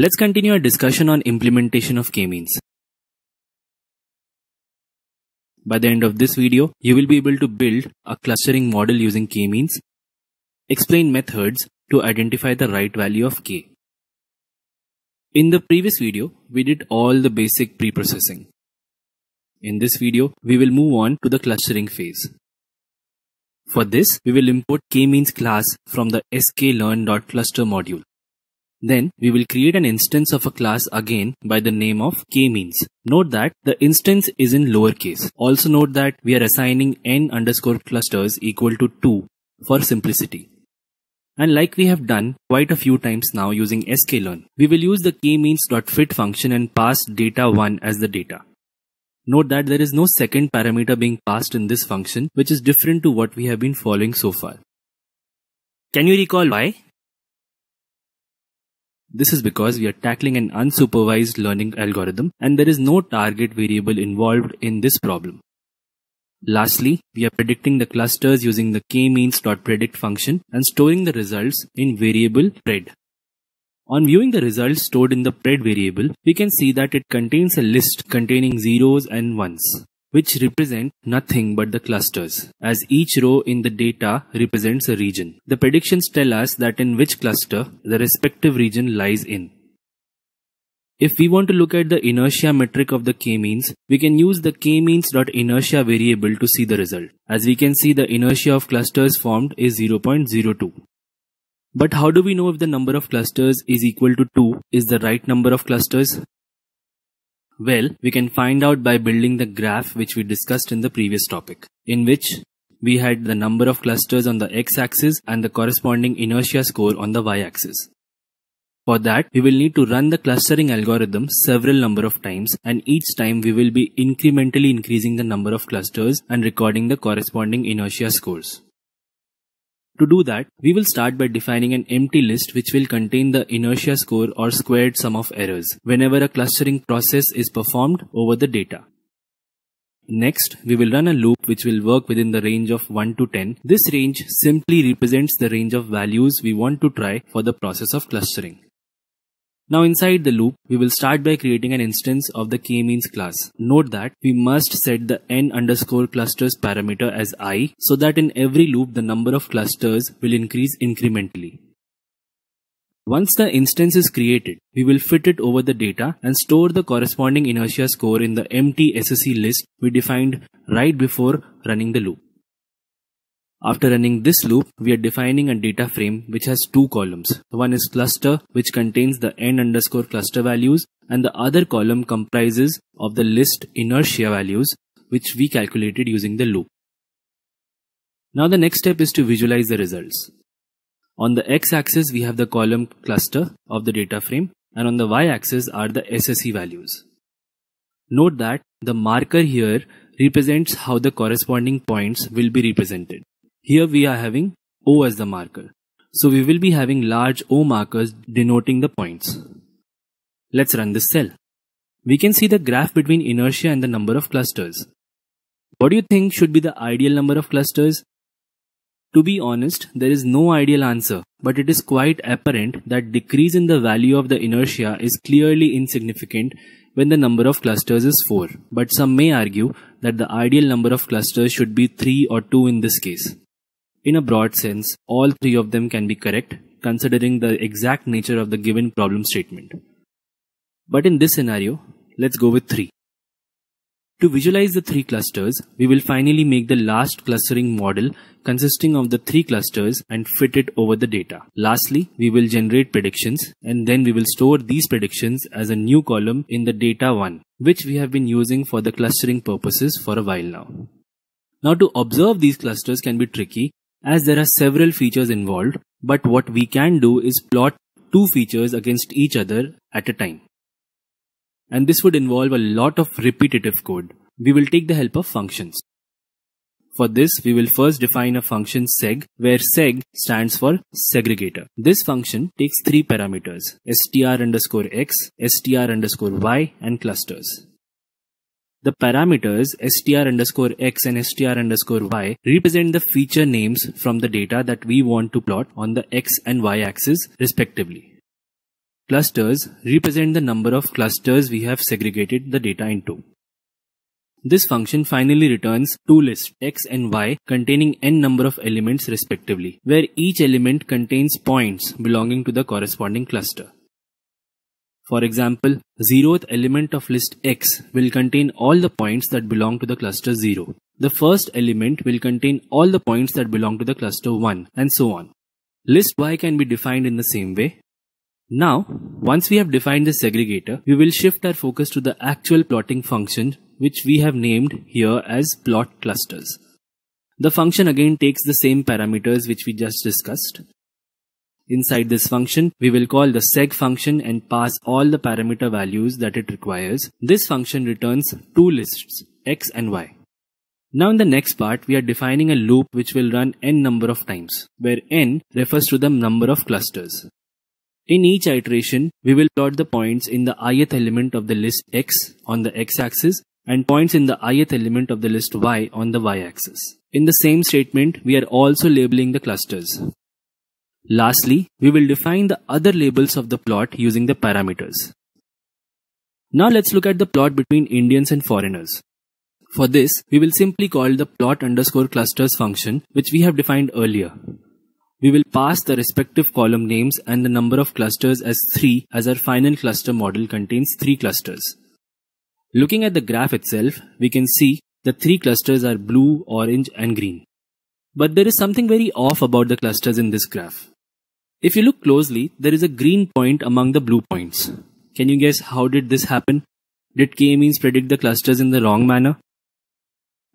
Let's continue our discussion on implementation of k-means. By the end of this video, you will be able to build a clustering model using k-means, explain methods to identify the right value of k. In the previous video, we did all the basic pre-processing. In this video, we will move on to the clustering phase. For this, we will import k-means class from the sklearn.cluster module. Then we will create an instance of a class again by the name of k-means. Note that the instance is in lowercase. Also note that we are assigning n underscore clusters equal to 2 for simplicity. And like we have done quite a few times now using sklearn, we will use the k-means.fit function and pass data1 as the data. Note that there is no second parameter being passed in this function which is different to what we have been following so far. Can you recall why? This is because we are tackling an unsupervised learning algorithm and there is no target variable involved in this problem. Lastly, we are predicting the clusters using the k-means.predict function and storing the results in variable pred. On viewing the results stored in the pred variable, we can see that it contains a list containing zeros and ones which represent nothing but the clusters, as each row in the data represents a region. The predictions tell us that in which cluster the respective region lies in. If we want to look at the inertia metric of the k-means, we can use the k-means.inertia variable to see the result. As we can see the inertia of clusters formed is 0.02. But how do we know if the number of clusters is equal to 2 is the right number of clusters? Well, we can find out by building the graph which we discussed in the previous topic, in which we had the number of clusters on the x-axis and the corresponding inertia score on the y-axis. For that, we will need to run the clustering algorithm several number of times and each time we will be incrementally increasing the number of clusters and recording the corresponding inertia scores. To do that, we will start by defining an empty list which will contain the inertia score or squared sum of errors whenever a clustering process is performed over the data. Next, we will run a loop which will work within the range of 1 to 10. This range simply represents the range of values we want to try for the process of clustering. Now inside the loop, we will start by creating an instance of the k-means class. Note that we must set the n underscore clusters parameter as i so that in every loop the number of clusters will increase incrementally. Once the instance is created, we will fit it over the data and store the corresponding inertia score in the empty SSE list we defined right before running the loop. After running this loop, we are defining a data frame which has two columns. One is cluster which contains the n underscore cluster values and the other column comprises of the list inertia values which we calculated using the loop. Now the next step is to visualize the results. On the x-axis we have the column cluster of the data frame and on the y-axis are the SSE values. Note that the marker here represents how the corresponding points will be represented. Here we are having O as the marker. So we will be having large O markers denoting the points. Let's run this cell. We can see the graph between inertia and the number of clusters. What do you think should be the ideal number of clusters? To be honest, there is no ideal answer, but it is quite apparent that decrease in the value of the inertia is clearly insignificant when the number of clusters is 4. But some may argue that the ideal number of clusters should be 3 or 2 in this case. In a broad sense, all three of them can be correct considering the exact nature of the given problem statement. But in this scenario, let's go with 3. To visualize the three clusters, we will finally make the last clustering model consisting of the three clusters and fit it over the data. Lastly, we will generate predictions and then we will store these predictions as a new column in the data 1, which we have been using for the clustering purposes for a while now. Now to observe these clusters can be tricky as there are several features involved, but what we can do is plot two features against each other at a time. And this would involve a lot of repetitive code. We will take the help of functions. For this, we will first define a function seg, where seg stands for segregator. This function takes three parameters, str underscore x, str underscore y, and clusters. The parameters str underscore x and str underscore y represent the feature names from the data that we want to plot on the x and y axis respectively. clusters represent the number of clusters we have segregated the data into. This function finally returns two lists x and y containing n number of elements respectively, where each element contains points belonging to the corresponding cluster. For example, zeroth element of list x will contain all the points that belong to the cluster 0. The first element will contain all the points that belong to the cluster 1 and so on. List y can be defined in the same way. Now, once we have defined the segregator, we will shift our focus to the actual plotting function which we have named here as plot clusters. The function again takes the same parameters which we just discussed. Inside this function, we will call the seg function and pass all the parameter values that it requires. This function returns two lists, x and y. Now in the next part, we are defining a loop which will run n number of times, where n refers to the number of clusters. In each iteration, we will plot the points in the ith element of the list x on the x-axis and points in the ith element of the list y on the y-axis. In the same statement, we are also labeling the clusters. Lastly, we will define the other labels of the plot using the parameters. Now let's look at the plot between Indians and foreigners. For this, we will simply call the plot underscore clusters function which we have defined earlier. We will pass the respective column names and the number of clusters as 3 as our final cluster model contains 3 clusters. Looking at the graph itself, we can see the 3 clusters are blue, orange and green. But there is something very off about the clusters in this graph. If you look closely, there is a green point among the blue points. Can you guess how did this happen? Did k-means predict the clusters in the wrong manner?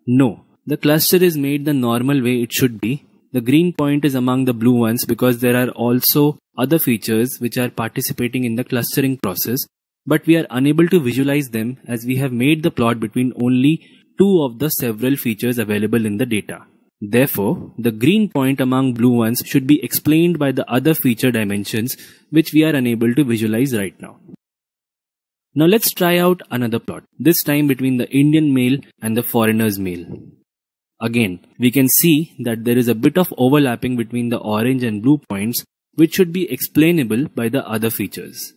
No, the cluster is made the normal way it should be. The green point is among the blue ones because there are also other features which are participating in the clustering process, but we are unable to visualize them as we have made the plot between only two of the several features available in the data. Therefore, the green point among blue ones should be explained by the other feature dimensions which we are unable to visualize right now. Now let's try out another plot, this time between the Indian male and the foreigner's male. Again, we can see that there is a bit of overlapping between the orange and blue points which should be explainable by the other features.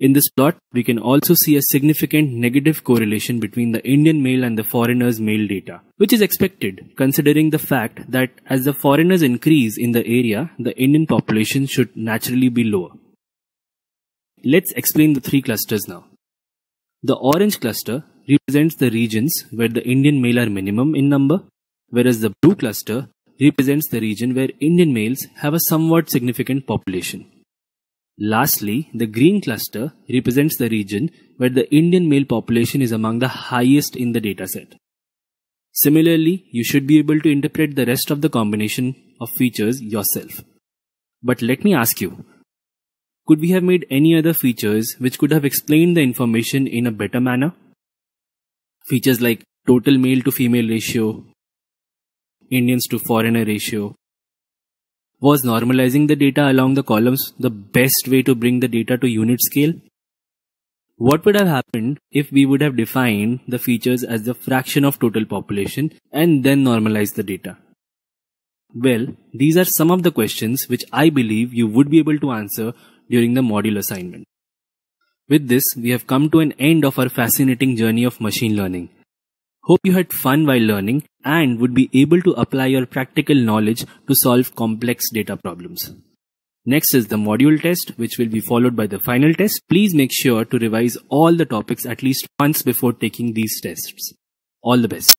In this plot, we can also see a significant negative correlation between the Indian male and the foreigner's male data, which is expected considering the fact that as the foreigners increase in the area, the Indian population should naturally be lower. Let's explain the three clusters now. The orange cluster represents the regions where the Indian male are minimum in number, whereas the blue cluster represents the region where Indian males have a somewhat significant population. Lastly, the green cluster represents the region where the Indian male population is among the highest in the dataset. Similarly, you should be able to interpret the rest of the combination of features yourself. But let me ask you, could we have made any other features which could have explained the information in a better manner? Features like total male to female ratio, Indians to foreigner ratio. Was normalizing the data along the columns the best way to bring the data to unit scale? What would have happened if we would have defined the features as the fraction of total population and then normalized the data? Well, these are some of the questions which I believe you would be able to answer during the module assignment. With this, we have come to an end of our fascinating journey of machine learning. Hope you had fun while learning and would be able to apply your practical knowledge to solve complex data problems. Next is the module test, which will be followed by the final test. Please make sure to revise all the topics at least once before taking these tests. All the best.